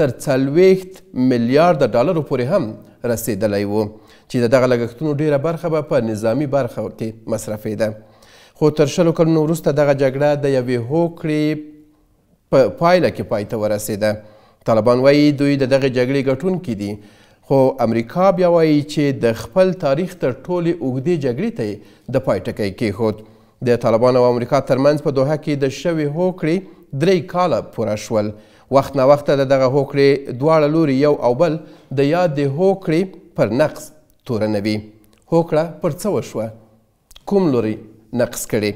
تر څلوېښت میلیارده ډالرو پورې هم رسېدلی و چې د دغه لګښتونو ډېره برخه به په نظامي برخه کې مصرفېده خو تر شلو کلونو وروسته دغه جګړه د یوې هوکړې په پایله کې پای ته ورسېده طالبان وایي دوی د دغې جګړې ګټونکي دي خو امریکا بیا وایي چې د خپل تاریخ تر ټولې اوږدې جګړې ته یې د پای ټکی کېښود د طالبانو او امریکا ترمنځ په دوحه کې د شوې هوکړې درې کاله پوره شول. وخت ناوخته د دغه هوکړې دواړه لوري یو او بل د یادې هوکړې پر نقض تورنوي. هوکړه پر څه وشوه؟ کوم لوري نقض کړې؟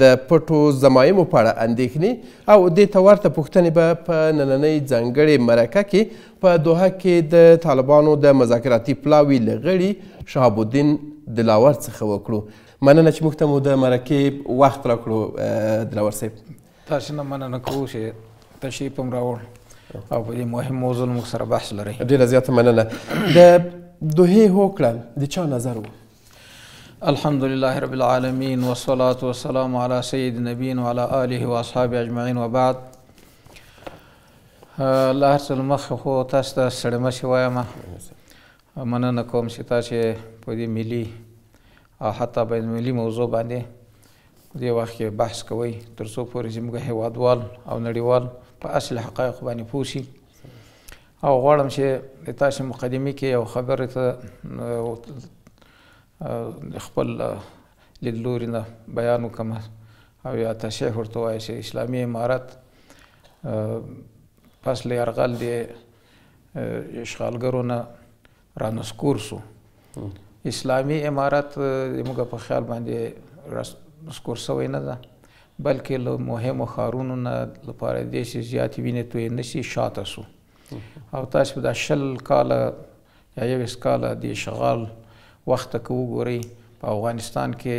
د پټو زمایمو په اړه اندېښنې او دې ته ورته پوښتنې به په نننۍ ځانګړې مرکه کې په دوحه کې د طالبانو د مذاکراتي پلاوي له غړي شهاب الدین دلاور څخه وکړو. مننه چې موږ ته مو د مرکې وخت راکړو دلاور صاحب تاسو نه مننه کوو چې تشریف هم راوړ او په دې مهم موضوع موږ سره بحث لري ډېره زیاته مننه د دوحې هوکړه د چا نظر و الحمد لله رب العالمين والصلاة والسلام على سيد النبي وعلى آله وأصحابه أجمعين وبعد الله هر څه مخ خو تاسو ته سړمه شي وایم مننه کوم چې تا چې په دې ملي او حتی بین المللي موضوع باندې په دې وخت کې بحث کوئ تر څو پورې زموږ هیوادوال او نړیوال په اصل حقایق باندې پوه شي او غواړم چې د تاسو مقدمه کې یو خبره ته خپل لیدلوري نه بیان وکم او یا تصحیح ورته وایي چې اسلامي امارت پس له یرغل دی اشغالګرو نه رانسکور سو اسلامي امارت زموږ په خیال باندې نسکور سوی نه ده بلکې له مهمو ښارونو نه لپاره دې چې زیاتې وینې تویې نه سي شاته سو او تاسو په دا شل کاله یا یویس کاله د اشغال وخت که وګورئ په افغانستان کې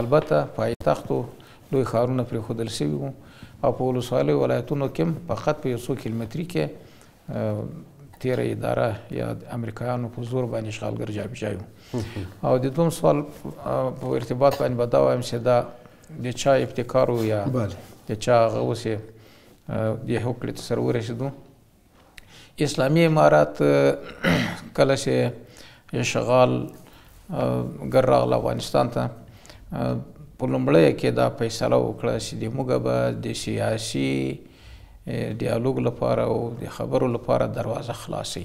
البته پایتخت او لوی ښارونه پرېښودل شوي وو او په ولسوالیو ولایتونو کې هم فقط په یو څو کیلومتري کې تیره اداره یا امریکایانو په زور باندې اشغالګر جابجا یو او د دوم سوال په ارتباط باندې به دا وایم چې دا د چا ابتکار یا د چا هغه اوسې د هوکړې ته سره ورسېدو اسلامي امارات کله چې اشغال ګر راغله افغانستان ته په لومړیو کې دا فیصله وکړه چې د موږ به د سیاسي ډیالوګ لپاره او د خبرو لپاره دروازه خلاصي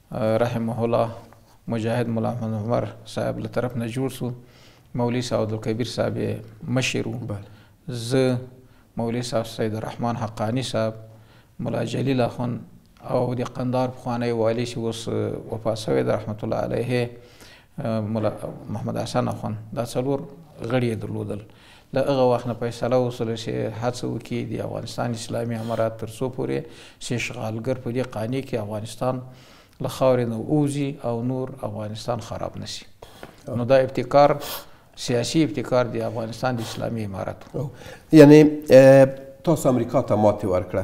رحمه الله مجاهد ملا محمد عمر صاحب له طرف نه جوړ سو مولوی صاحب عبدالکبیر صاحب مشر و زه مولوی صاحب سید الرحمن حقانی صاحب ملا جلیل اخوند او د قندار پخوانی والی چې اوس وفات سوی د رحمت الله علیه ملا محمد حسن اخوند دا څلور غړي یې درلودل. له هغه وخت نه فیصله وسوله چې هڅه وکړي د افغانستان اسلامي امارات تر څو پورې چې اشغالګر په دې قانع کړي افغانستان له خاورې نه ووځي او نور افغانستان خراب نه شي. نو دا ابتکار سیاسي ابتکار د افغانستان د اسلامي امارت و. یعنې تاسو امریکا ته ماتې ورکړه.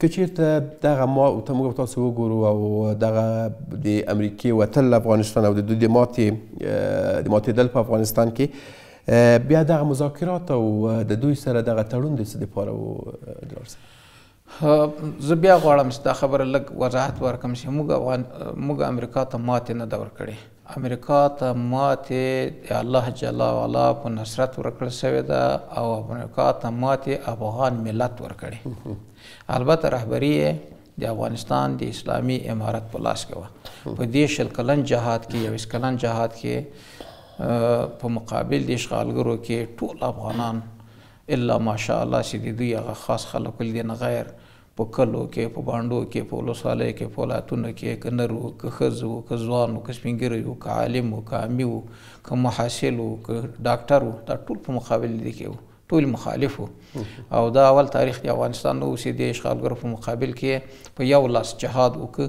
که چیرته دغه ما ته موږ تاسو وګورو او دغه د امریکې وتل له افغانستان او د دوی د ماتې د ماتېدل په افغانستان کې بیا دغه مذاکرات او د دوی سره دغه تړون د څه لپاره و درار صاحب زه بیا غواړم چې دا خبره لږ وضاحت ورکړم چې موږ افغان موږ امریکا ته ماتې نه ده ورکړې امریکا ته ماتې د الله جل وعلا په نصرت ورکړل شوې ده او امریکا ته ماتې افغان ملت ورکړي البته رهبري یې د افغانستان د اسلامي امارت په لاس کې وه په دې شل کلن جهاد کې یو کلن جهاد کې په مقابل د اشغالګرو کې ټول افغانان الا ماشاء الله چې د دوی هغه خاص خلک دین غیر په کلو کې، په بانډو کې، په ولسوالیو کې، په ولایتونو کې، که نر وو، که ښځه وو، که ځوان وو، که سپین ږیری وو، که عالم وو، که عامي وو، که محصل وو، که ډاکټر وو، دا ټول په مقابل دې کې وو. ټول مخالف وو او دا اول تاریخ دی افغانستان نه وو چې دې اشغالګرو په مقابل کې په یو لاس جهاد وکړ،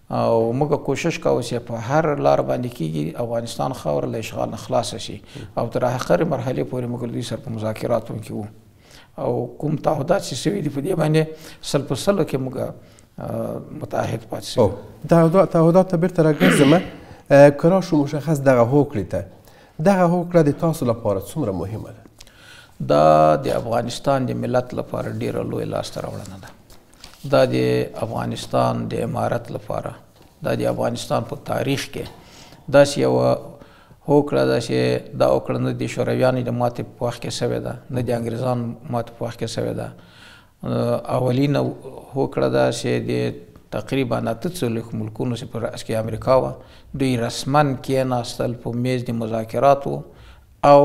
او موږ کوشش کاوه چې په هر لار باندې کېږي افغانستان خاوره له اشغال نه خلاصه شي او تر اخرې مرحلې پورې موږ له دوی سره په مذاکراتو کې وو او کوم تعهدات چې سوي دي په دې باندې سل په سلو کې موږ متعهد پاتې شو تعهدات ته بیرته راګرځم کرا شو مشخص دغه هوکړې ته دغه هوکړه د تاسو لپاره څومره مهمه ده دا د افغانستان د ملت لپاره ډیره لوی لاسته راوړنه ده دا د افغانستان د امارت لپاره دا د افغانستان په تاریخ کې داسې یوه هوکړه ده چې دا هوکړه نه د شورویانو د ماتې په وخت کې سوې ده نه د انګریزان ماتې په وخت کې سوې ده اولینه هوکړه ده چې د تقریبا اته څلوېښت ملکونو چې په رأس کې امریکا وه دوی رسما کېناستل په میز د مذاکراتو او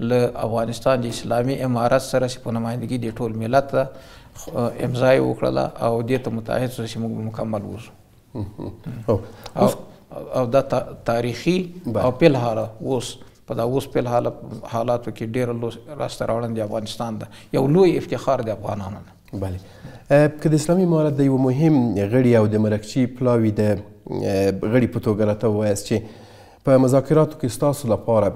له افغانستان د اسلامي امارت سره چې په نمایندګي د ټول ملت ده امضا یې وکړله او دې ته متعهد شو چې موږ مکمل ووسو او او دا تاریخي او په حاله اوس په دا اوس په حاله حالاتو کې ډېر لوی راسته راوړن د افغانستان ده یو لوی افتخار د افغانانو ده بله که د اسلامي امارت د یو مهم غړي او د مرکچي پلاوي د غړي په توګه راته ووایاست چې په مذاکراتو کې ستاسو لپاره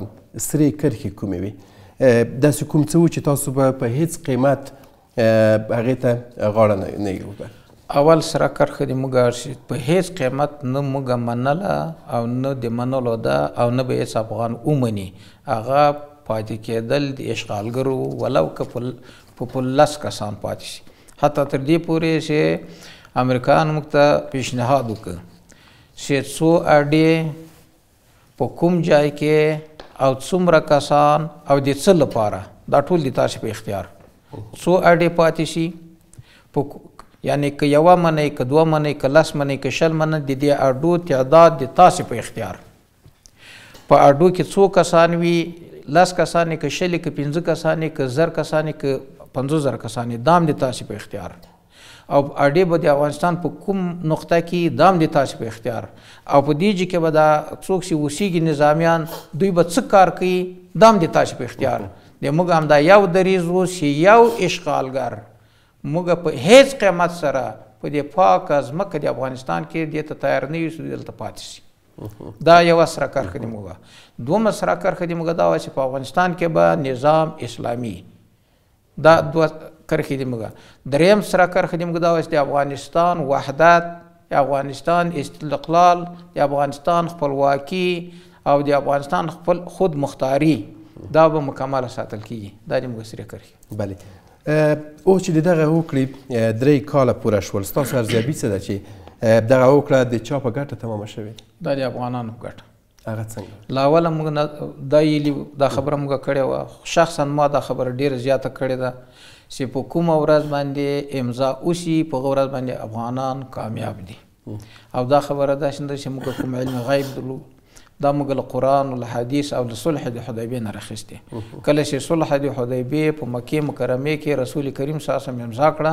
سرې کرښې کومې وي داسې کوم څه و چې تاسو به په هیڅ قیمت هغې ته غاړه نه یوده اول سره کرښه د موږ ارشي په هیڅ قیمت نه موږ منله او نه د منلو ده او نه به هیڅ افغان ومني هغه پاتې کېدل د اشغالګرو ولو که په په لس کسان پاتې شي حتی تر دې پورې چې امریکایانو موږ ته پیشنهاد وکړ چې څو اډې، په کوم جای کې او څومره کسان او د څه لپاره دا ټول د تاسو په اختیار څو اډې پاتې شي په یعنی که یو منې که دوه منې که لس منې که شل منې د دې اډو تعداد د تاسو په اختیار په اډو کې څو کسان وي لس کسان که شل که پنځه کسان که زر کسان که پنځه زر کسان دام د تاسو په اختیار او په اډې به د افغانستان په کوم نقطه کی دام د تاسو په اختیار او په دې جی کې به دا څوک سی وسیږي نظامیان دوی به څه کار کوي دام د تاسو په اختیار د موږ هم دا یو دریز وو سی یو اشغالګر موږ په هیڅ قیمت سره په دې پاک ځمکه د افغانستان کې دې ته تیار نه یو چې دلته پاتې شي دا یو سره کرخه دی موږ دوه سره کرخه دی موږ دا چې په افغانستان کې به نظام اسلامي دا دوه کرښې دي موږ دریم سره کرښه دي موږ دا وایي چې د افغانستان وحدت د افغانستان استقلال د افغانستان خپلواکي او د افغانستان خپل خود مختاري دا به مکمل ساتل کیږي دا د موږ سره کرښې بله او چې دغه هوکړې درې کاله پوره شول ستاسو ارزیابي څه ده چې دغه هوکړه د چا په ګټه تمامه شوې دا د افغانانو په ګټه هغه څنګه لا اوله موږ نه دا یلی دا خبره موږ کړې و شخصا ما دا خبره ډیره زیاته کړې ده چې په کومه ورځ باندې امضا اوسی په هغه ورځ باندې افغانان کامیاب دي او دا خبره دا شنده چې موږ کوم علم غیب درلود دا موږ له قرآن او له حدیث او له صلح د حدیبې نه راخیستې کله چې صلح د حدیبې په مکې مکرمې کې رسول کریم صلی الله علیه وسلم امضا کړه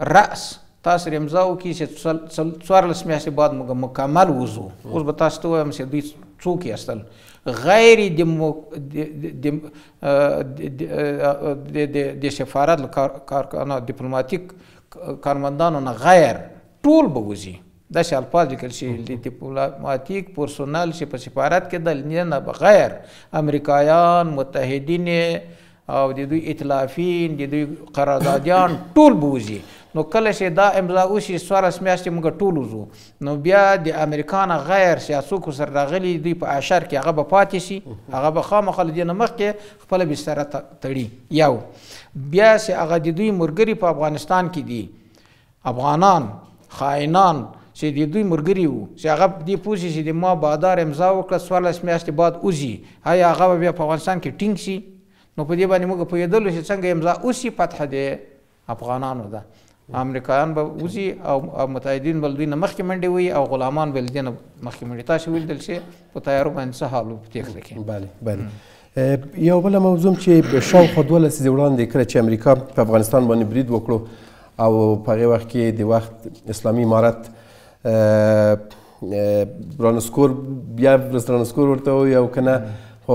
رأس تاسو سره امضا وکړي چې څوارلس میاشتې بعد موږ مکمل وځو اوس به تاسو ته وایم چې دوی څوک یې استل غیر د سفارت کارکانه دیپلوماټیک کارمندانو نه غیر ټول به وځي داسې الفاظ لیکل شوي دي دیپلوماتیک پرسونل چې په سفارت کې د نه بغیر امریکایان متحدین او د دوی ائتلافین د دوی قراردادیان ټول بوزي نو کله چې دا امضا وشي سوارس میاشتې موږ ټول وزو نو بیا د امریکا نه غیر سیاسوک سره راغلي دوی په اشر کې هغه به پاتې شي هغه به خامخا له دې نه مخکې خپله بستره تړي یو بیا چې هغه د دوی مرګري په افغانستان کې دي افغانان خاینان چې د دوی مرګري وو چې هغه په دې پوه شي چې د ما بادار امضا وکړه څوارلس میاشتې بعد وځي ایا هغه به بیا په افغانستان کې ټینګ شي نو په دې باندې موږ پوهېدلو چې څنګه امضا وسي فتح د افغانانو ده امریکایان به وځي او متحدین به دوی نه مخکې منډې وي او غلامان به له دې نه مخکې منډې تاسو ولیدل چې په تیارو باندې څه حال و په تېښته کې بله بله یو بل موضوع چې شاوخوا دوه لسیزې وړاندې کله چې امریکا په افغانستان باندې برید وکړو او په هغې وخت کې د وخت اسلامي امارت رانسکور بیا رانسکور ورته وایي او که نه خو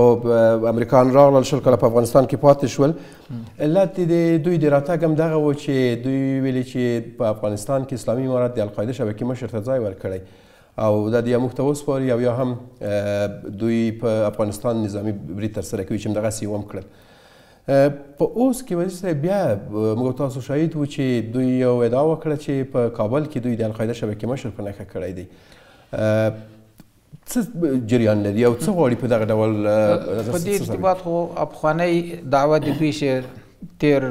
امریکایان راغلل شل کاله په افغانستان کې پاتې شول علت د دوی د راتګ هم دغه و چې دوی ویلي چې په افغانستان کې اسلامي امارت د القاعده شبکې مشر ته ځای ورکړی او دا دیا موږ ته وسپاري او یا هم دوی په افغانستان نظامی برید ترسره کوي چې دغه سی وم کړل په اوس کې وزیر صاحب بیا موږ تاسو شاهد وو چې دوی یو ادعا وکړه چې په کابل کې دوی د القاعده شبکې مشر په نښه کړی دی څه جریان لري او څه غواړي په دغه ډول په دې ارتباط خو افغاني دعوه د دوی چې تیر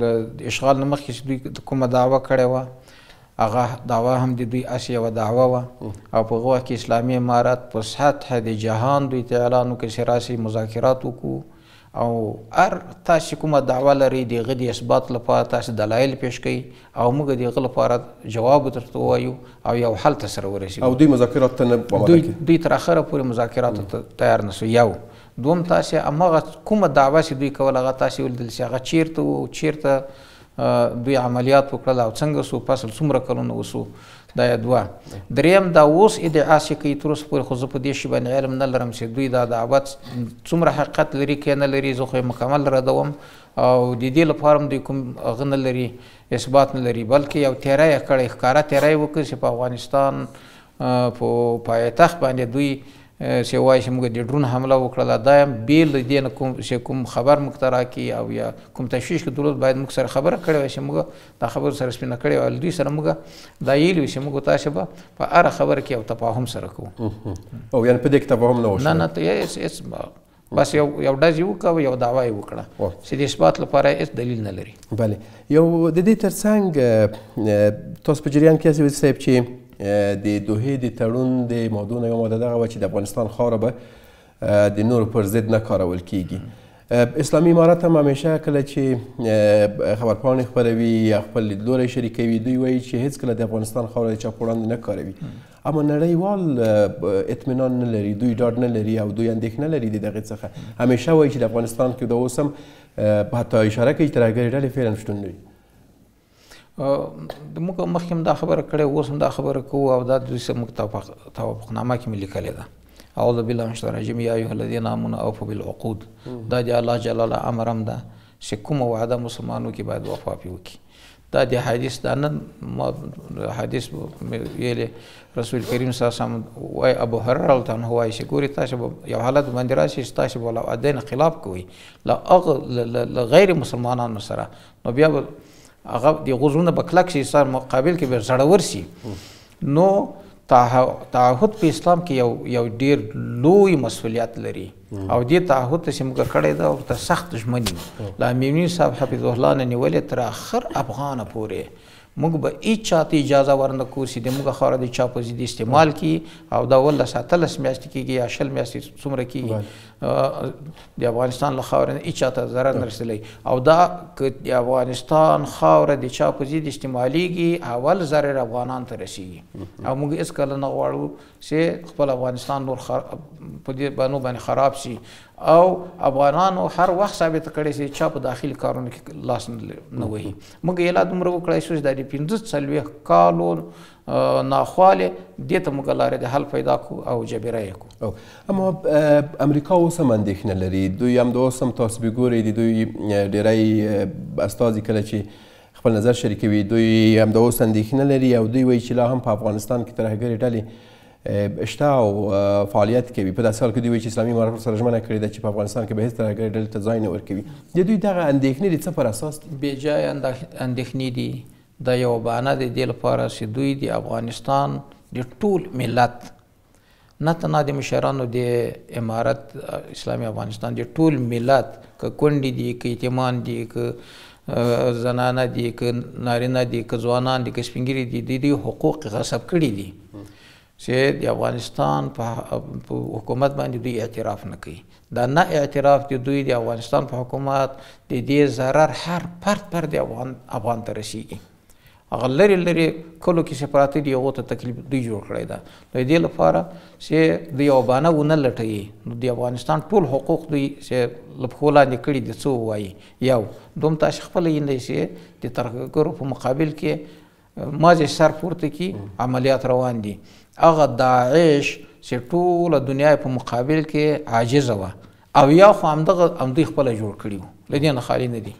له اشغال نه مخکې چې دوی کومه دعوه کړې وه هغه دعوه هم د دوی هسې یوه دعوه وه او په هغه وخت کې اسلامي امارت په سطح د جهان دوی ته اعلان وکړ چې راسئ مذاکرات وکړو او هر تاسو چې کومه دعوه لرئ د هغه د اثبات لپاره تاسو دلایل پیش کړئ او موږ د هغه لپاره جواب درته ووایو او یو حل ته سره ورسېږو. او دوی مذاکرات ته نه آماده دوی کړي. دوی تر اخره پورې مذاکراتو ته تیار نه شول یو دوم تاسو همغه کومه دعوه چې دوی کوله هغه تاسو ولیدل چې هغه چیرته وو او چیرته دوی عملیات وکړل او څنګه سو پسل څومره کلونه وسو دا یې دوه دریم دا اوس ادعا سي کوي تر اوسه پورې خو زه په دې شي باندې علم نه لرم چې دوی دا دعوت څومره حقیقت لري که نه لري زه خو یې مکمل ردوم او د دې لپاره دوی کوم هغه نه لري اثبات نه لري بلکې یو تیری یې کړی ښکاره تیری یې وکړي چې په افغانستان په پایتخت باندې دوی چې وایي چې موږ د ډرون حمله وکړله دا هم بې له دې نه کوم چې کوم خبر موږ ته راکړي او یا کوم تشویش کې دولت باید موږ سره خبره کړې وای چې موږ دا خبره سره سپینه کړې وای دوی سره موږ دا یې لوي چې موږ تاسو به په هر خبره کې او تفاهم سره کوو او یعنی په دې کې تفاهم نه وشو نه نه ته یې بس یو یو ډز یې وکړ او یو دعوا یې وکړه چې د اثبات لپاره یې هېڅ دلیل نه لري بله یو د دې ترڅنګ تاسو په جریان کې یاست صاحب چې د دوحې د تړون د مادو نه یوه ماده دغه وه چې د افغانستان خاوره به د نورو پر ضد نه کارول کیږي اسلامي امارت هم همیشه کله چې خبرپاڼې خپروي یا خپل لیدلوری شریکوي دوی وایي چې هیڅکله د افغانستان خاوره د چا په وړاندې نه کاروي اما نړیوال اطمینان نه لري دوی ډاډ نه لري او دوی اندېښنه لري د دغه څخه همیشه وایي چې د افغانستان کې د اوس هم حتی اشاره کوي چې ترهګرې ډلې فعلا شتون لري د موږ مخکې هم دا خبره کړې اوس هم دا خبره کوو او دا د دوی سره موږ توافقنامه کې مې لیکلې ده اعوذ بالله من الشیطان الرجیم یا ایها الذین آمنوا اوفوا بالعقود دا د الله جل امر هم ده چې کومه وعده مسلمانو کې باید وفا پې وکړي دا د حدیث دا نن ما حدیث ویلې رسول کریم صلی الله علیه وسلم وای ابو هرره رضی الله وای چې ګوري تاسو به یو حالت باندې راشي چې تاسو به له دین خلاف کوي لا اغ له غیر مسلمانانو سره نو بیا هغه د غوزونه بکلک شي سره مقابل کې به زړور شي نو تعهد په اسلام کې یو یو ډیر لوی مسولیت لري او دې تعهد ته سیمګه کړی دا ورته سخت ژمن یو لا میمنی صاحب حفظ الله نه نیولې تر اخر افغان پورې موږ به هیڅ چاته اجازه ورنه کو چې د موږ خاوره د چا په ضد استعمال کی او دا ولس اتلس میاشتې کېږي یا شل میاشتې څومره کېږي د افغانستان له خاورې نه هیچا ته ضرر نه رسېدلی او دا که د افغانستان خاوره د چا په ضد استعمالیږي اول ضرر افغانان ته رسیږي او موږ هېڅکله نه غواړو چې خپل افغانستان نور خر... په دې بانو باندې خراب شي او افغانانو هر وخت ثابت کړی چې چا په داخلي کارونو کې لاس نه وهي موږ یې لا دومره وکړای شو چې د پنځه څلوېښت کالو ناخوالې دې ته موږ لارې د حل پیدا کو او جبیره یې کو اما امریکا اوس هم اندېښنه لري دوی هم د اوس هم تاسو به ګورئ د دوی ډېری استازي کله چې خپل نظر شریکوي دوی هم د اوس اندېښنه لري او دوی وایي چې لا هم په افغانستان کې ترهګرې ډلې شته او فعالیت کوي په داسې حال کې دوی وایي چې اسلامي امارت ورسره ژمنه کړې ده چې په افغانستان کې به هېڅ ترهګرې ډلې ته ځای نه ورکوي د دوی دغه اندېښنې د څه پر اساس دي بېځایه اندېښنې دي دا یوه بهانه ده دې لپاره چې دوی د افغانستان د ټول ملت نه تنها د مشرانو د امارت اسلامي افغانستان د ټول ملت که کونډې دي که یتیمان دي که زنانه دي که نارینه دي که ځوانان دي که سپینګیري دي د دوی حقوق غصب کړي دي چه د افغانستان په حکومت باندې دوی اعتراف نه کوي دا نه اعتراف د دوی د افغانستان په حکومت د دې ضرر هر پرت پر د افغان افغان ته رسیږي هغه لري لري کلو کې چې پراته دي هغو ته تکلیف دوی جوړ کړی ده نو دې لپاره چې دوی یو بانه ونه لټوي نو د افغانستان ټول حقوق دوی چې له پښو لاندې کړي دي څه ووایي یو دوم تاسې خپله یې نه چې د ترهګرو په مقابل کې مازې سر پورته کی عملیات روان دي هغه داعش چې ټوله دنیا په مقابل کې عاجزه وه او یا خو همدغه همدوی خپله جوړ کړي وو له دې نه خالي نه دي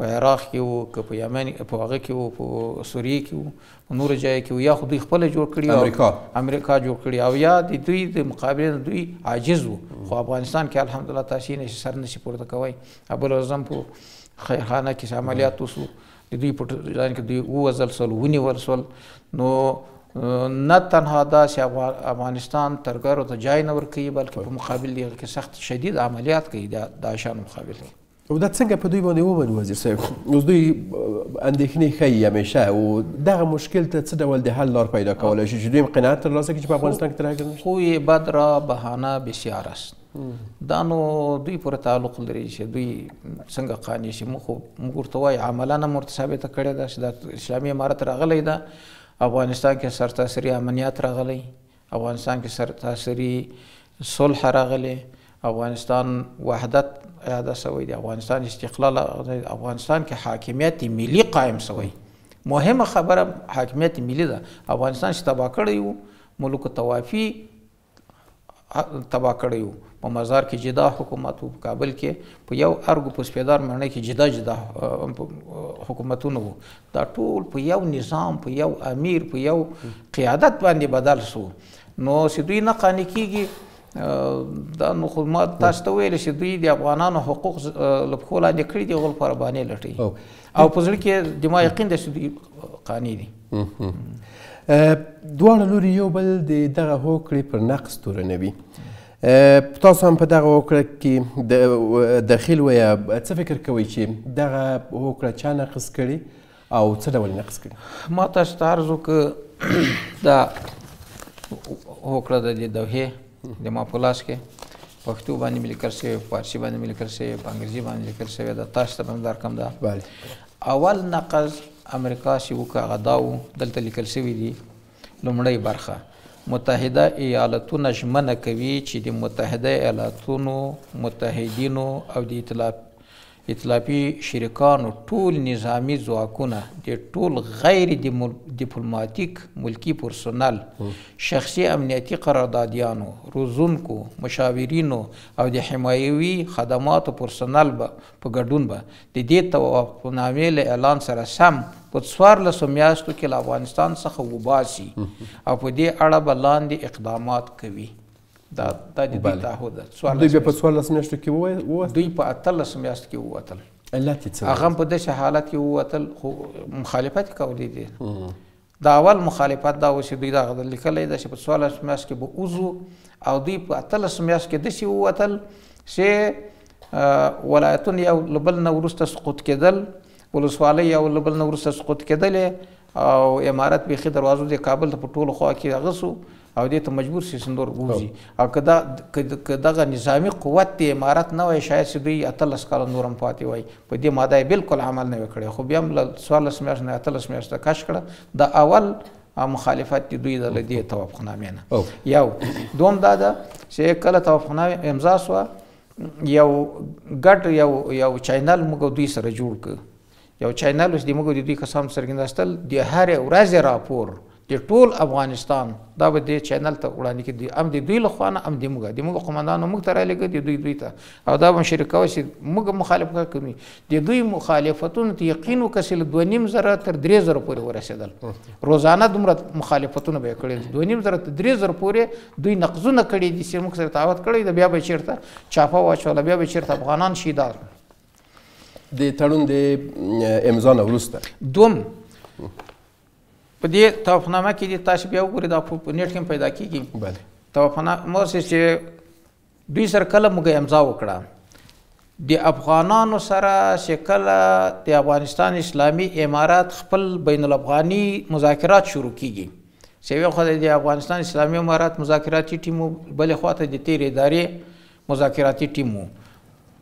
په عراق کې وو که په یمن په هغه کې وو په سوریه کې وو نور ځای کې وو یا خو دوی خپله جوړ کړي امریکا امریکا جوړ کړي او یا د دوی د مقابل نه دوی عاجز وو خو افغانستان کې الحمدلله تاسو نه سر نه سي پورته کوي ابل اعظم په خیرخانه کې عملیات وسو د دوی په ټولګان کې دوی ووزل سول ونیول سول نو نه تنها دا چې افغانستان ترګرو ته جای نه ورکوي بلکې په مقابل دغه کې سخت شدید عملیات کوي د داعشانو مقابل کې او دا څنګه په دوی باندې ومنو وزیر صاحب اوس دوی اندېښنې ښیي همیشه او دغه مشکل ته څه ډول د حل لار پیدا کولی شي چې دوی هم قناعت ترلاسه کړي چې په افغانستان کې ترهګر نشته خوی بد را بهانه بسیار است دا نو دوی پورې تعلق لري چې دوی څنګه قانع شي موږ موږ ورته وایي عملا هم ورته ثابته کړې ده چې د اسلامي امارت راغلی ده افغانستان کې سرتاسري امنیت راغلی افغانستان کې سرتاسري صلح راغلی افغانستان وحدت اعاده سوی دی افغانستان استقلال افغانستان کې حاکمیت ملي قائم سوی مهمه خبره حاکمیت ملي ده افغانستان چې تبا کړی وو ملک توافی تباه کړی وو په مزار کې جدا حکومت وو په کابل کې په یو ارګ په سپیدار ماڼۍ کې جدا جدا حکومتونه وو دا ټول په یو نظام په یو امیر په یو قیادت باندې بدل سو نو چې دوی نه قانع کیږي دا نو خو ما تاسو ته ویل چې دوی د افغانانو حقوق لپخو لاندې کړي دي غول پر باندې لټي او په ځل کې د ما یقین ده چې دوی قانع دي دواړه لوري یو بل د دغه هوکړې پر نقص تورنوي تاسو هم په دغه هوکړه کې د دخیل وی څه فکر کوئ چې دغه هوکړه چا نقص کړي او څه ډول نقص کړي ما تاسو ته عرض وکړ دا هوکړه د دې دوحې د ما په لاس کې پښتو باندې مې لیکل شوی فارسي باندې مې لیکل شوی په انګریزي باندې لیکل شوی دا تاسو ته هم درکم ده اول نقض امریکا چې وکړ هغه دا و، دلته لیکل شوي دي، لومړۍ برخه، متحده ایالتونه ژمنه کوي چې د متحده ایالتونو متحدینو او د ایتلافي شریکانو ټول نظامي ځواکونه، د ټول غیر دیپلوماتیک ملکي پرسونل، شخصي امنیتي قراردادیانو، روزونکو، مشاورینو او د حمایوي خدماتو پرسونل به په ګډون به د دې توافقنامې له اعلان سره سم په څوارلسو میاشتو کې له افغانستان څخه وباسي او په دې اړه به لاندې اقدامات کوي. دا د دوی تعهد ده. دوی بیا په څوارلس میاشتو کې ووتل؟ دوی په اتلس میاشتو کې ووتل. علت یې څه هغه هم په داسې حالت کې ووتل خو مخالفت یې کولای دی. د اول مخالفت دا وو چې دوی دغه ځل لیکلی ده چې په څوارلس میاشت کې به وځو او دوی په اتلس میاشت کې داسې ووتل چې ولایتونه یو له بل نه وروسته سقوط کېدل ولسوالۍ یو له بل نه وروسته سقوط کېدلې او امارت بیخي دروازو د کابل ته په ټولو خوا کې هغه سو او دې ته مجبور سي سندور ووځي او که دا که دغه نظامي قوت دی امارت نه وای شاید چې دوی اتلس کاله نور هم پاتې وای په دې ماده یې بالکل عمل نه وی کړی خو بیا هم له څوارلس میاشت نه اتلس میاشته کش کړه د اول مخالفت دی دوی د لدی توافقنامې نه یو دوم دا ده چې کله توافقنامه امضا سو یو ګډ یو یو چینل موږ دوی سره جوړ کړ یو چینل اوس د موږ د دوی کسانو سره کېناستل د هرې ورځې راپور د ټول افغانستان دا به د چینل ته وړاندې کړي هم د دوی له خوا نه هم د موږ د موږ قومندانو موږ ته رالیږي د دوی دوی ته او دا به شریکوي چې موږ مخالفت کوي د دوی مخالفتونو ته یقین وکړه چې له دوه نیم زره تر درې زره پورې ورسېدل روزانه دومره مخالفتونه به یې کړي دوه نیم زره تر درې زره پورې دوی نقضونه کړي دي چې موږ سره تعهد کړی دی بیا به چېرته چاپه واچوله بیا به چېرته افغانان شهیدان د تړون د امضا نه وروسته دوم په دې توافقنامه کې دي تاسو بیا وګورئ دا په نیټ کې پیدا کیږي بله توافقنامه چې دوی سره کله موږ امضا وکړه د افغانانو سره چې کله د افغانستان اسلامی امارات خپل بین الافغاني مذاکرات شروع کیږي چې یو خدای د افغانستان اسلامی امارات مذاکراتي ټیم بل خواته د تیر ادارې مذاکراتي ټیم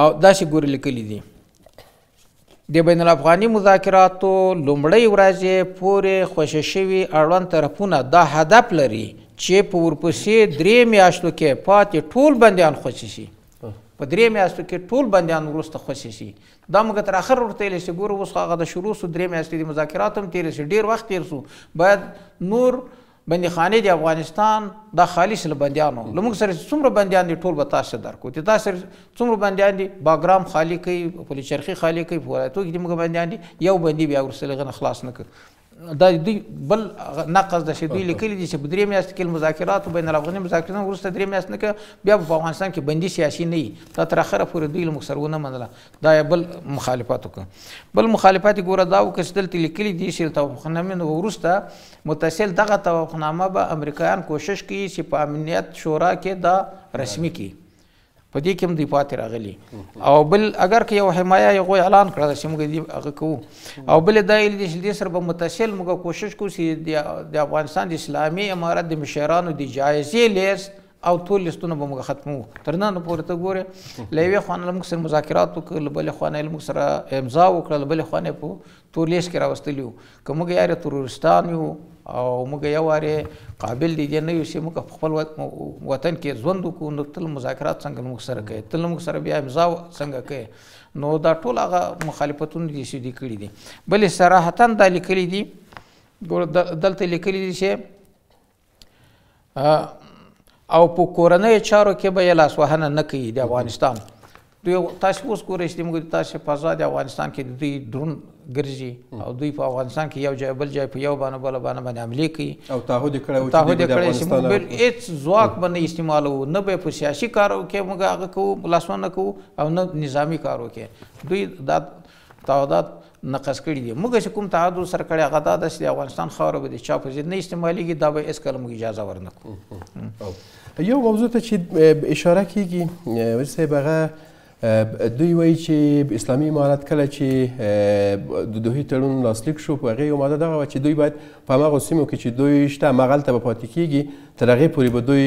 او داسې ګوري لیکلي دي د بین الافغاني مذاکراتو لومړۍ ورځې پورې خوشې شوي اړوند طرفونه دا هدف لري چې په ورپسې درې میاشتو کې پاتې ټول بندیان خوشې شي په درې میاشتو کې ټول بندیان وروسته خوشې شي دا موږ تر اخر ورته ویلی چې ګورو اوس هغه د شروع سو درې میاشتې د مذاکراتو هم تېرې شي ډېر وخت تېر سو باید نور بندي خانې دي افغانستان دا خالص له بنديانو له موږ سره چې څومره بنديان دي ټول به تاسو درکو چې تاسو څومره بنديان دي باګرام خالي کوي پولیس چرخي خالي کوي په ولایتو کې موږ بنديان دي یو بندي بیا ورسره غنه خلاص نه کوي دا دوی بل نقض د شدوی لیکلي دي چې په درې میاشت کې مذاکرات او بین الافغاني مذاکرات ورسته درې میاشت نه کې بیا په افغانستان کې بندي سیاسي نه وي دا تر اخره پورې دوی له مخسرونه منله دا بل مخالفت وکړ بل مخالفت ګوره دا و چې دلته لیکلي دي چې تر خنمن ورسته متصل دغه توافق نامه به امریکایان کوشش کوي چې په امنیت شورا کې دا رسمي کړي په دې کې هم دوی پاتې راغلي او بل اگر که یو حمایه یو اعلان کړه چې موږ دې هغه کوو او بل دا یې چې دې سره به متصل موږ کوشش کوو چې د افغانستان د اسلامي امارت د مشرانو د جایزې لیست او ټول لیستونه به موږ ختمو تر نن پورې ته ګوره له یوې خوا نه موږ سره مذاکرات وکړ له بلې خوا نه موږ سره امضا وکړه له بلې خوا نه په تور لیست کې راوستلی یو که موږ یاره تروریستان یو او موږ یو واره قابل دي نه یو چې موږ خپل وطن کې ژوند وکړو نو تل مذاکرات څنګه موږ سره کوي تل موږ سره بیا امضا څنګه کوي نو دا ټول هغه مخالفتونه دي چې دي کړي دي بلې صراحتا دا لیکلي دي دلته لیکلي دي چې او په کورنۍ چارو کې به یې لاسوهنه نه کوي د افغانستان دوی تاسو اوس ګورئ چې موږ تاسو په ځا د افغانستان کې د دوی درون ګرځي او دوی په افغانستان کې یو ځای بل ځای په یو باندې بل باندې باندې حمله کوي او تعهد کړی و تعهد کړی چې موږ بل هیڅ ځواک باندې استعمالو نه به په سیاسي کارو کې موږ هغه کو لاسونه کو او نه نظامی کارو کې دوی دا تعهدات نقض کړي دي موږ چې کوم تعهد سره کړی هغه دا ده چې د افغانستان خاوره به د چا په ضد نه استعمالیږي دا به هېڅکله موږ اجازه ورنکړو یو موضوع ته چې اشاره کیږي وزیر صاحب هغه دوی وایي چې اسلامي امارت کله چې د دوی تړون لاسلیک شو په هغې یو ماده دغه وه چې دوی باید په هماغو سیمو کې چې دوی شته هماغلته به پاتې کیږي تر هغې پورې به دوی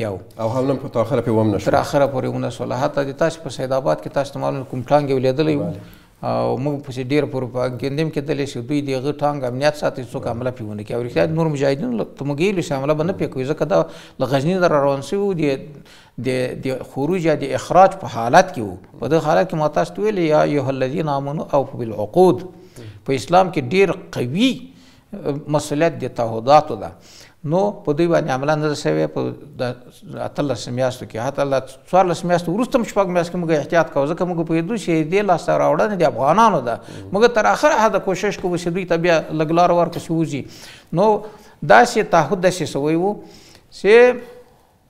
یو او هم نن په تاخره په ومنه شو تر اخره پورې ونه سوله حتی د تاسو په سید آباد کې تاسو معلوم کوم ټانګ یو لیدلی وو او موږ په ډیر پر ګندم کې دلې شو دوی دغه ټانګ امنیت ساتي څوک حمله پیونه کوي او رښتیا نور مجاهدین له تمګیلو سره حمله بنه پکوي ځکه دا له غزنی در روان شو دی د د خروج یا د اخراج په حالت کې وو په دغه حالت کې ما تاسو ویل یا ایه الذین آمنو او بالعقود په اسلام کې ډیر قوي مسولیت د تعهداتو ده نو په دوی باندې عملا نه رسوي په د اتلس میاشتو کې حتی لا څوارلس میاشتو وروسته هم شپږ میاشت کې موږ احتیاط کوو ځکه موږ پوهېدو چې دې لاسته راوړنې د افغانانو ده موږ تر اخره حده کوشش کوو چې دوی ته بیا لږ لار ورکړو چې وځي نو داسې تعهد داسې سوی و چې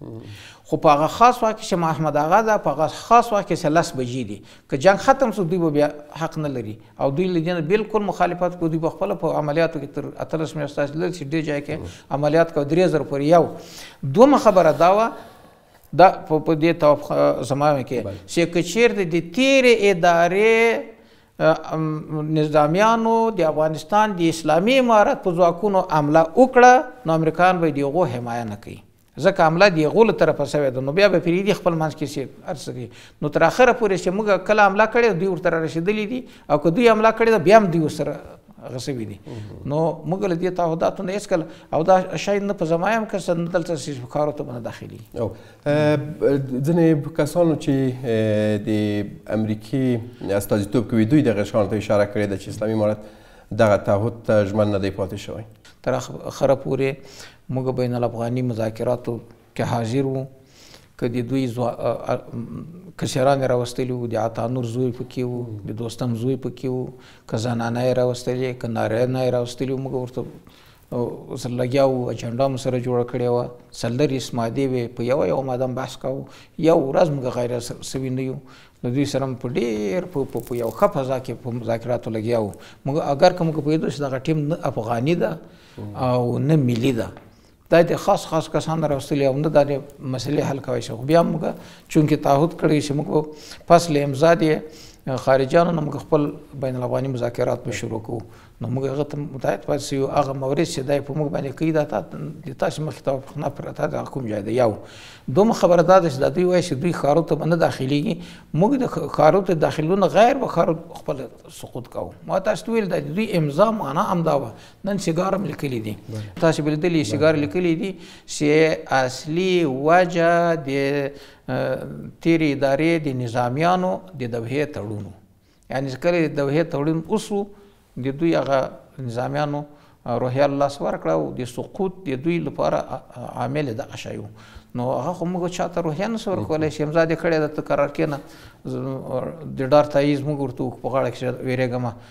خو په هغه خاص وخت کې چې ما احمد اغا ده په هغه خاص وخت کې چې لس بجې دي که جنګ ختم شو دوی به بیا حق نه لري او دوی له دې نه بالکل مخالفت کوي دوی به خپله په عملیاتو کې تر اتلس میاشت تاسې لیدل چې ډېر ځای کې عملیات کوي درې زره پورې یو دومه خبره دا وه دا په دې توافق زما کې چې که چېرته د تېرې ادارې نظامیانو د افغانستان د اسلامي امارت په ځواکونو عمله وکړه نو امریکایان به د هغو حمایه نه کوي ځکه حمله د هغو له طرفه سوې ده، نو بیا به پرېږدي خپل منځ کي چي هر څه کوي، نو تر اخره پوري چي موږ کله حمله کړې ده دوی ورته را رسېدلي دي او که دوی حمله کړې ده بیا هم دوی ورسره هغه سوي دي، نو موږ له دې تعهداتو نه هیڅکله او دا شی نه په زمایم کس ده نه دلته سیس په کارو ته به نه داخلېږي. او ځیني کسانو چي د امریکې استازیتوب کوي دوی دغه شان ته اشاره کړې ده چي اسلامي امارت دغه تعهد ته ژمن نه دی پاتې شوی. تر اخره پوري موږ بین الافغاني مذاکراتو کې حاضر وو که د دوی کشران راوستلي وو د عطانور زوی پکې وو د دوستم زوی پکې وو که زنانه یې راوستلې که نارینه یې راوستلي وو موږ ورته اوس لګیا وو اجنډا مو سره جوړه کړې وه څلدریس مادې وې په یوه یوه ماده هم بحث کاوه یو ورځ موږ غیر سوي نه یو نو دوی سره هم په ډېر په یو ښه فضا کې په مذاکراتو لګیا وو موږ اګر که موږ پوهېدو چې دغه ټیم نه افغاني ده او نه ملي ده دا د خاص خاص کسان راوستلي او نه دا د مسلې حل کوي شي خو بیا موږ چونکې تعهد کړی چې موږ پس له امضا دی خارجانو نه موږ خپل بین الافغاني مذاکرات به شروع کوو نو موږ هغه ته متحد پاتې سو هغه مورد چې دی په موږ باندې کوي دا تا د تاسو مخې ته خنا پرته دا کوم ځای دی یو دوم خبره دا ده چې دا دوی وایي چې دوی ښارو ته نه داخليږي موږ د ښارو ته داخلونه غیر و ښارو خپل سقوط کوو ما تاسو ویل دا دوی امضا معنا هم دا و نن سیګار هم لیکلي دي تاسو به لیدلي سیګار لیکلي دي چې اصلي وجه د تیرې ادارې د نظامیانو د دوحې تړونو یعنی کله د دوحې تړون اوسو د دوی هغه نظامیانو روحیه الله سوار کړه او د سقوط د دوی لپاره عامل د اشایو نو هغه خو موږ چاته روحیه نه سور کولای شي همزاد کړي د تکرار کینه د ډار تایز موږ ورته په غاړه کې ویریګما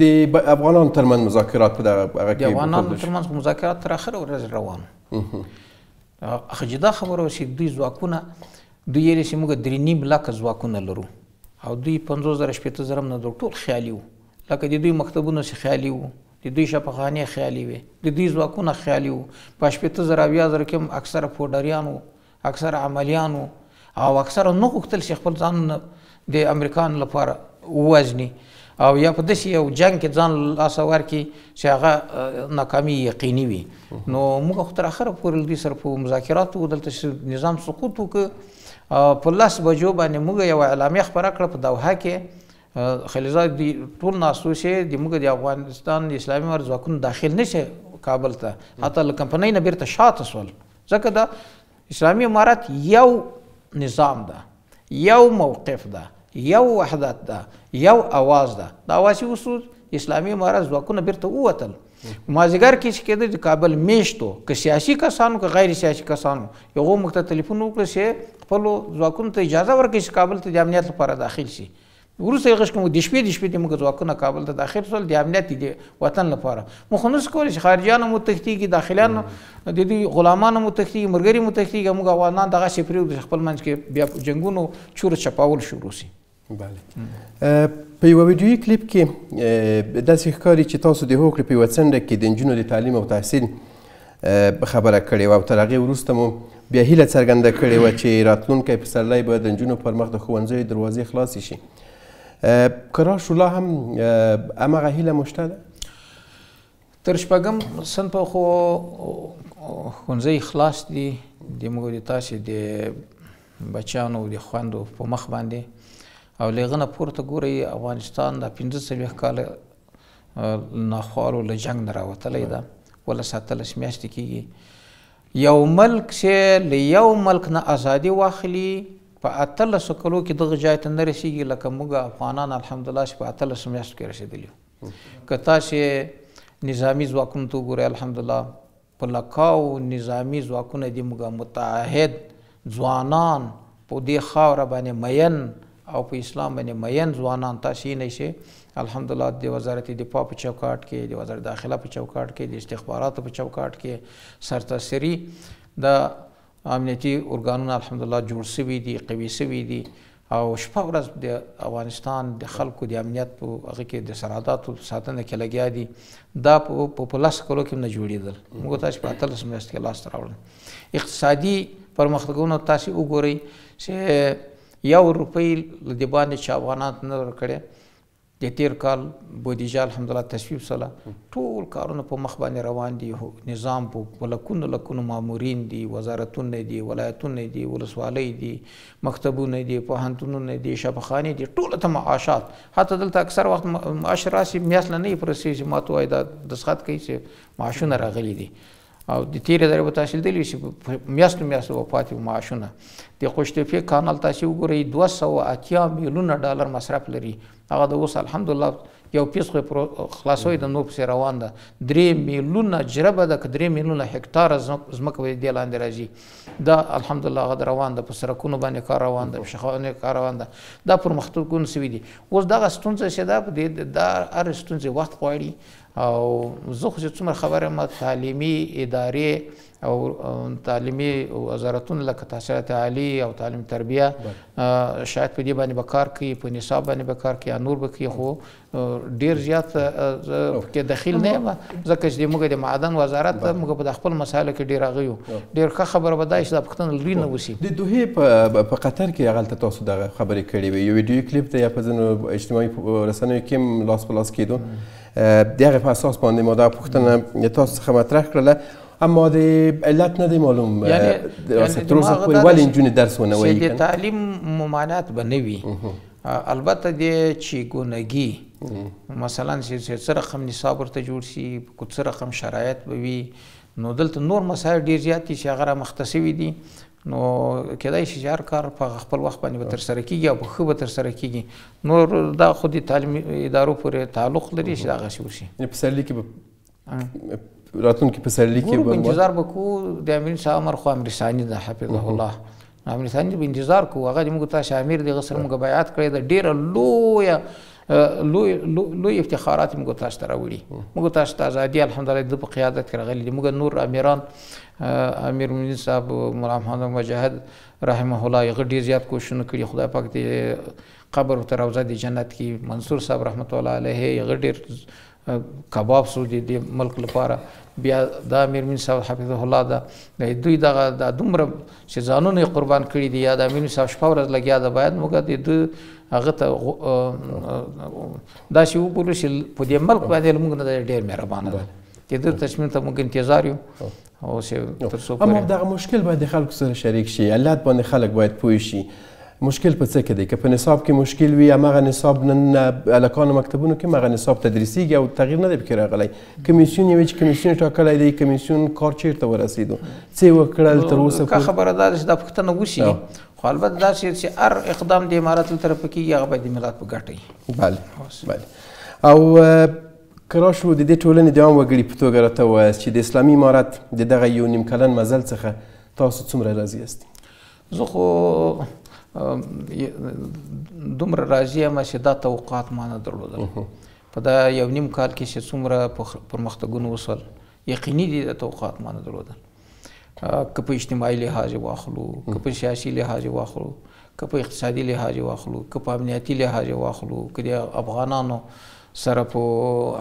د افغانانو ترمنځ مذاکرات په دغه هغه کې د افغانانو ترمنځ مذاکرات تر اخره ورځ روان هغه جدا خبره وشي دوی ځواکونه دوی یې چې موږ درې نیم لکه ځواکونه لرو او دوی پنځوس زره شپېته زره نه د ټول خیالي وو لکه د دوی مکتبونه چې خیالي وو د دوی شفاخانې خیالي وې د دوی ځواکونه خیالي وو په شپېته زره اویا زره کې هم اکثره پوډریان وو اکثره عملیانو او اکثره نه غوښتل چې خپل ځانونه د امریکایانو لپاره ووژني او یا په داسې یو جنګ کې ځان له لاسه ورکړي چې هغه ناکامي یقیني وي نو موږ خو تر اخره پورې له دوی سره په مذاکراتو و دلته چې نظام سقوط وکړ په لس بجو باندې موږ یوه اعلامیه خپره کړه په دوحه کې خلیزاد دی ټول ناستو چې د موږ د افغانستان د اسلامي ځواکونو داخل نه شي کابل ته حتی له کمپنۍ نه بیرته شاته سول ځکه دا اسلامي امارت یو نظام ده یو موقف ده یو وحدت ده یو اواز ده دا واسي اوس اسلامي امارت ځواکونه بیرته ووتل مازیګر کې چې کېده د کابل میشتو که سیاسي کسانو که غیر سیاسي کسانو یو موږ ته ټلیفون وکړ چې خپل ځواکونو ته اجازه ورکړي چې کابل ته د امنیت لپاره داخل شي وروسته یې غږ کړم، د شپې د شپې دې موږ ځواکونه کابل ته داخل شول، د امنیت دې وطن لپاره. موږ خو نشو کولی چې خارجیان هم وتښتېږي، داخلیان د دوی غلامان هم وتښتېږي، ملګري هم وتښتېږي او موږ افغانان دغسې پرېږدو چې خپل منځ کې بیا په جنګونو، چور چپاول شروع شي. بله. په یوه ویډیويي کلیپ کې داسې ښکاري چې تاسو د هوکړې په یوه څنډه کې د نجونو د تعلیم او تحصیل خبره کړې وه او تر هغې وروسته مو بیا هیله څرګنده کړې وه چې راتلونکی پسرلی به د نجونو پر مخ د ښوونځیو دروازې خلاصې شي که راشو لا هم همغه هیله مو شته ده تر شپږم صنف خو ښوونځی خلاص دي د موږ د تاسې د بچیانو د خوندو په مخ باندې او لغنه پورته ګوري افغانستان د 15 کال ناخوالو له جنګ نه راوتلی ده ولس اتلس میاشتې کېږي یو ملک چې له یو ملک نه ازادي واخلي په اتلسو کلو کې دغه ځای ته نه رسېږي لکه موږ افغانان الحمدلله چې په اتلسو میاشتو کې رسېدلي یو که تاسې نظامي ځواکونو ته وګورئ الحمدلله په لکاو نظامي ځواکونه دي موږ متعهد ځوانان په دې خاوره باندې مین او په اسلام باندې مین ځوانان تاسو نه شي الحمدلله د وزارت دفاع په چوکاټ کې د وزارت داخله په چوکاټ کې د استخباراتو په چوکاټ کې سرتاسري د امنیتي ارګانونه الحمدالله جوړ شوي دي، قوي شوي دي او شپه ورځ د افغانستان د خلکو د امنیت په هغه کې د سرحداتو په ساتنه کې لګیا دي. دا په په لس کلو کې هم نه جوړېدل. موږ تاسې په اتلس میاشتو کې لاسته راوړل. اقتصادي پرمختګونه تاسې وګورئ چې یو روپۍ له دې باندې چې افغانانو ته نه ده ورکړې، د تیر کال بودیجه الحمدالله تصویب سوله، ټول کارونه په مخ باندې روان دي، نظام په په لکونو لکونو مامورین دي، وزارتونه دي، ولایتونه دي، ولسوالۍ دي، مکتبونه دي، پوهنتونونه دي، شفاخانې دي، ټولو ته معاشات، حتی دلته اکثره وخت معاش راسي میاشت لا نه وي پوره سوې چې ماته ووایي دا دستخط کوي چې معاشونه راغلي دي. او د تیرې دره به تاسو لیدلی چې په میاشتو میاشتو به پاتې وو معاشونه د قوشتېپې کانال تاسو وګورئ دوه سوه اتیا میلیونه ډالر مصرف لري هغه د اوس الحمدلله یو پیس خو یې خلاصوی ده نور پسې روان ده درې میلیونه جربه ده که درې میلیونه هکتاره ځمکه به دې لاندې راځي دا الحمدلله هغه د روان ده په سرکونو باندې کار روان ده په شخړو کار روان ده دا پرمختګونه سوي دي اوس دغه ستونزه چې ده په دې دا هرې ستونزې وخت غواړي او زه خو چې څومره خبر یم تعلیمي ادارې او تعلیمي وزارتونه لکه تحصیلات عالی او تعلیم تربیه شاید په دې باندې به کار کوي په نصاب باندې به کار کوي نور به کوي خو ډیر زیات کې دخیل نه یم ځکه چې موږ د معدن وزارت موږ په خپل مسایلو کې ډیر غيو ډیر ښه خبره ودا چې د پښتون لوی نه وسی د دوه په قطر کې هغه تاسو دغه خبرې کړې وي یو ویډیو کلیپ ته یا په ځینو اجتماعي رسنیو کې لاس په لاس کېدو د هغې په اساس باندې ما دا پوښتنه تاسو څخه مطرح کړله اما د علت نه دی معلوم یعنی تر اوسه پورې ولې نجونې درس ونه وایي چې د تعلیم ممانعت به نه وي البته د چیګونګي مثلا چې څه رقم نصاب ورته جوړ شي کو څه رقم شرایط به وي نو دلته نور مسایل ډیر زیات دي چې هغه را مخته سوي دي نو کېدای شي چې هر کار په هغه خپل وخت باندې به ترسره کېږي او په ښه به ترسره کېږي نور دا خو د تعلیمي ادارو پورې تعلق لري چې دغسې وشي یعنې پسرلي کې به راتلونکي پسرلي کې به انتظار به کوو د امیر شاه عمر خو امر ثاني ده حفظه الله نو امر ثاني به انتظار کوو هغه زموږ تاسو امیر دغه سره موږ بیعت کړی ده ډېره لویه لوی لوی افتخارات موږ تاسو ته راوړي موږ تاسو ته ازادي الحمدلله د په قیادت کې راغلي دي موږ نور امیران امیر المؤمنین صاحب مولا محمد مجاهد رحمه الله یې ډیر زیات کوششونه کړي خدای پاک دې قبر ته روزه دي جنت کې منصور صاحب رحمت الله علیه یې ډیر کباب سو دي د ملک لپاره بیا دا میرمن صاحب حفظه الله دا د دوی دغه د دومره چې ځانونه قربان کړي دي یا د میرمن صاحب شپه ورځ لګیا ده باید موږ د دوی هغه ته دا چې وګورو چې په دې ملک باندې موږ نه ډېر مهربانه ده چې د تشمین ته موږ انتظار یو اوس یو تر څو اما پورې دغه مشکل باید د خلکو سره شریک شي علت باندې خلک باید پوه شي مشکل په څه کې دی که په نصاب کې مشکل وي همغه نصاب نن هلکانو مکتبونو کې همغه نصاب تدریسیږي او تغییر نه دی پکې راغلی کمیسیون یې وي چې کمیسیون یې ټاکلی دی کمیسیون کار چیرته ورسېدو څه یې وکړل تر اوسه که پورې؟ خبره دا ده چې دا پوښتنه وشي او. خو البته دا شی چې هر اقدام د امارت له طرفه کېږي هغه باید د ملت په ګټه وي بله بله او اه، که راشو د دې ټولنې د عام وګړي په توګه راته ووایاست چې د اسلامي امارت د دغه یو نیم کلن مزل څخه تاسو څومره راضي یاست زه خو دومره راضي یم چې دا توقعات ما نه درلودل په دا یو نیم کال کې چې څومره پرمختګونه وسول یقیني دي دا توقعات ما نه درلودل که په اجتماعي لحاظ یې واخلو که په سیاسي لحاظ یې واخلو که په اقتصادي لحاظ یې واخلو که په امنیتي لحاظ یې واخلو که د افغانانو سره په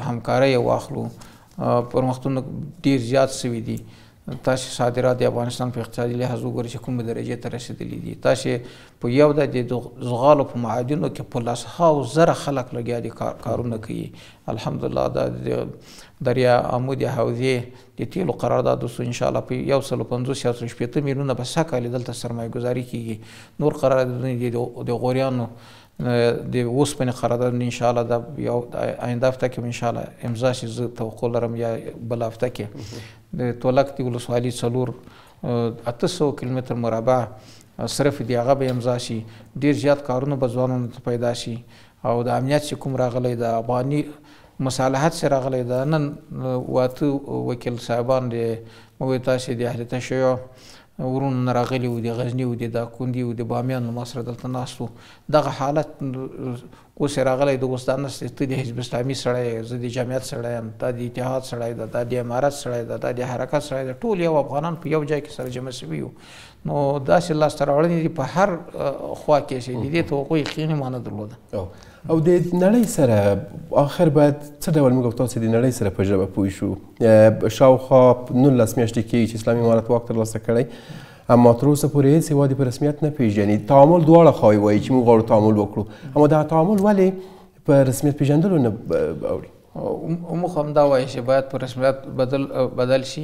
همکارۍ یې واخلو پرمختګونه ډیر زیات سوي دي تاسو صادرات د افغانستان په اقتصادي لحاظ وګورئ چې کومه درجه ته رسیدلي دي تاسو په یو د زغالو په معادنو کې په لسهاو زره خلک لګیا دي کارونه کوي الحمدلله د دریا عمود حوزې د تېلو قرارداد وسو ان شاءالله په یو سلو پنځوس یا سلو شپېته میلیونه به سږ کال دلته سرمایه ګذاري کیږي نور قراردادونه دي د غوریانو د اوسپنې قرارداد ان شاءالله د یو آینده هفته کې ان شاءالله امضا شي زه توقع لرم یا بل هفته کې د تولک د ولسوالي څلور اته سوه کیلومتر مربع صرف دی هغه به امضا شي ډیر زیات کارونه به ځوانانو ته پیدا شي او دا امنیت چې کوم راغلی دا افغاني مصالحت چې راغلی دا نن واته وکیل صاحبان دی موږ تاسو د اهل تشیع ورونو نه راغلي وو د غزني وو د داکوندي وو د بامیانو ما سره دلته ناست وو دغه حالت اوس راغلی د اوس دا نسل ته د حزب اسلامي سړی زه د جمعیت سړی یم تا د اتحاد سړی ده دا د امارت سړی ده دا د حرکت سړی ده ټول یو افغانان په یو ځای کې سره جمع شوي یو نو داسې لاسته راوړنې دي په هر خوا کې شي د دې توقع یقیني معنی درلوده او د نړۍ سره آخر باید څه ډول موږ تاسو د نړۍ سره په ژبه پوه شو شاوخوا نولس میاشتې کېږي چې اسلامي امارت واک ترلاسه کړی اما تر اوسه پورې هیڅ هېواد په رسمیت نه پېژني تعامل دواړه خواوې وایي چې موږ غواړو تعامل وکړو اما دغه تعامل ولې په رسمیت پېژندلو نه اوړي موږ همدا وایي چې باید په رسمیت بدل بدل شي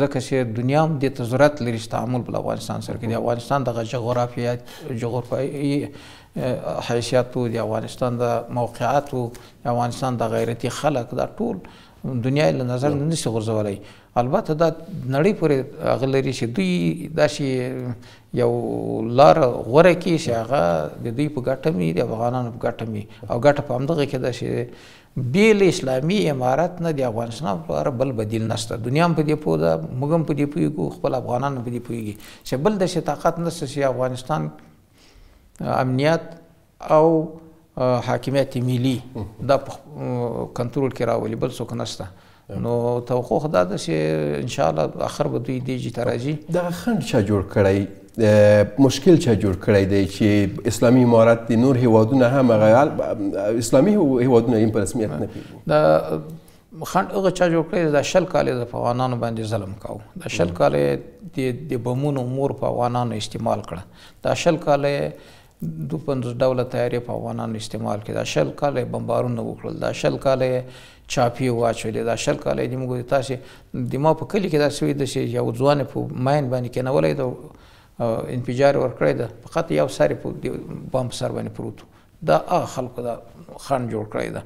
ځکه چې دنیا هم دې ته ضرورت لري چې تعامل په افغانستان سره کې د افغانستان دغه جغرافیات جغرافیایي حیثیتو د افغانستان د موقعاتو د افغانستان د غیرتي خلک دا ټول دنیا له نظر نه نشي غورځولی البته دا نړۍ پورې هغه لري چې دوی داسې یو لار غوره کړي چې هغه د دوی په ګټه وي د افغانانو په ګټه وي او ګټه په همدغه کې ده چې بې له اسلامي امارت نه د افغانستان لپاره بل بدیل نشته. دنیا هم په دې پوه ده، موږ هم په دې پوهېږو، خپل افغانان هم په دې پوهېږي چې بل داسې طاقت نشته چې افغانستان امنیت او حاکمیت ملي دا په کنترول کې راولي، بل څوک نشته. نو توقع خو دا ده چې ان شاء الله اخر به دوی دیجی ته راځي دغه خنډ چا جوړ کړی مشکل چا جوړ کړی دی چې اسلامي امارت دي نور هیوادونه هم هغه اسلامي هیوادونه یې په رسمیت نه پیژني دا خنډ هغه چا جوړ کړی دا شل کال د افغانانو باندې ظلم کاو دا شل کال د بمونو مور په افغانانو استعمال کړه دا شل کال دو پنځوس ډوله طیارې په افغانانو استعمال کړې، دا شل کاله یې بمبارونه وکړل، دا شل کاله یې چاپې واچولې، دا شل کاله یې د موږ تاسې د ما په کلي کې داسې وي داسې یو ځوان یې په ماین باندې کېنولی ده او انفجار یې ورکړی ده، فقط یو سر یې په د بم په سر باندې پروت و. دا هغه خلکو دا خنډ جوړ کړی ده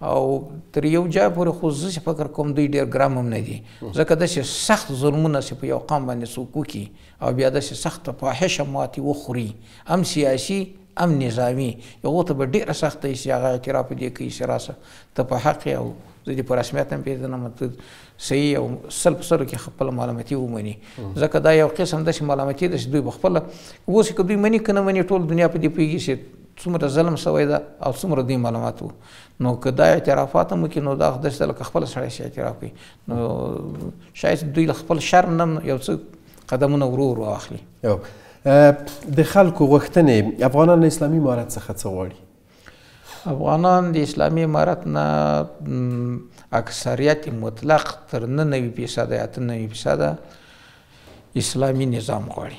او تر یو جای پورې خو زه چې فکر کوم دوی ډېر ګرم هم نه دي ځکه داسې سخت ظلمونه چې په یو قام باندې څوک وکړي او بیا داسې سخته فاحشه ماتې وخوري هم سیاسي هم نظامي هغو ته به ډېره سخته وي چې هغه اعتراف په دې کوي چې راسه ته په حق یې او زه دې په رسمیت هم پېژنم ته صحیح او سل په سلو کې خپله ملامتي ومني ځکه دا یو قسم داسې ملامتي ده چې دوی به خپله اوس که دوی مني که نه مني ټول دنیا په دې پوهېږي چې څومره ظلم سوی ده او څومره دوی ملامت وو نو که دا اعترافات هم وکړي نو دا خدای سره که خپل سړی شي اعتراف کوي نو شاید دوی له خپل شرم نه یو څه قدمونه ورو ورو اخلي د خلکو غوښتنې افغانان له اسلامي امارت څخه څه غواړي افغانان د اسلامي امارت نه اکثریت مطلق تر 90 فیصد یا 90 فیصد اسلامي نظام غواړي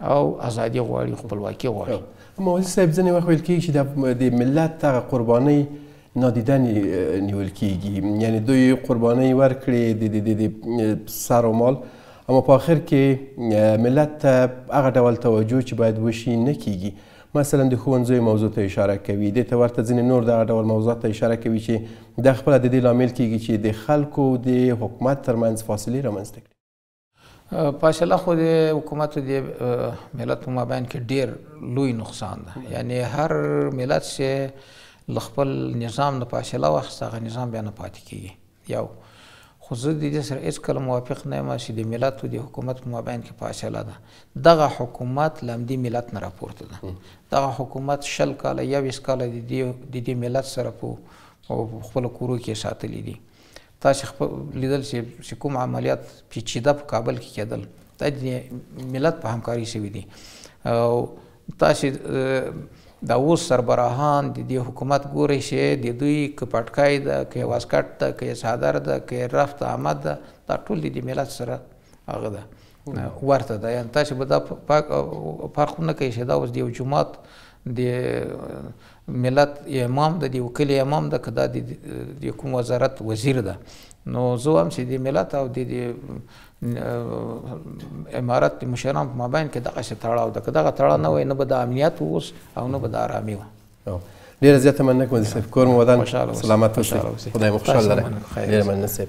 او ازادي غواړي خپلواکي غواړي موازي صاحب ځنې وخت ویل کېږي چې د ملت دغه قربانۍ نادیده نیول کېږي یعنی دوی قربانۍ ورکړي د سر او مال اما په آخر کې ملت ته هغه ډول توجه چې باید وشي نه کېږي مثلا د ښوونځیو موضوع ته اشاره کوي دې ته ورته ځینې نور دغه ډول موضوعات ته اشاره کوي چې دا خپله د دې لامل کېږي چې د خلکو د حکومت ترمنځ فاصلې رامنځته کړي پاشله خو د حکومت د ملت په مابین کې ډیر لوی نقصان ده یعنی هر ملت چې لخپل نظام نه پاشله واخیسته هغه نظام بیا نه پاتې کیږي یو خو زه د دې سره هیڅ کله موافق نه یم چې د ملت او د حکومت په مابین کې فاصله ده دغه حکومت له همدې ملت نه راپورته ده دغه حکومت شل کاله یویشت کاله د دې ملت سره په خپلو کورو کې ساتلی دي تاسې خپل لیدل چې چې کوم عملیات پیچیده په کابل کې کېدل دا د ملت په همکاري شوي دي او تاسې دا اوس سربراهان د دې حکومت ګورئ چې د دوی که پټکای ده که واسکټ ده که څادر ده که رفت آمد ده دا ټول د دې ملت سره هغه ده ورته ده یعنی تاسو به دا فرق نه کوي چې دا اوس د یو جماعت د ملت امام د یو کلی امام ده که دا د کوم وزارت وزیر ده نو زه هم چې د ملت او د امارت د مشرانو په مابین کې دغسې تړاو ده که دغه تړاو نه وای نه به دا امنیت اوس او نه به دا ارامي وه ډیره زیاته مننه کوم صاحب کور مو ودان سلامت اوسئ خدای مو خوشحال لره ډیره مننه صاحب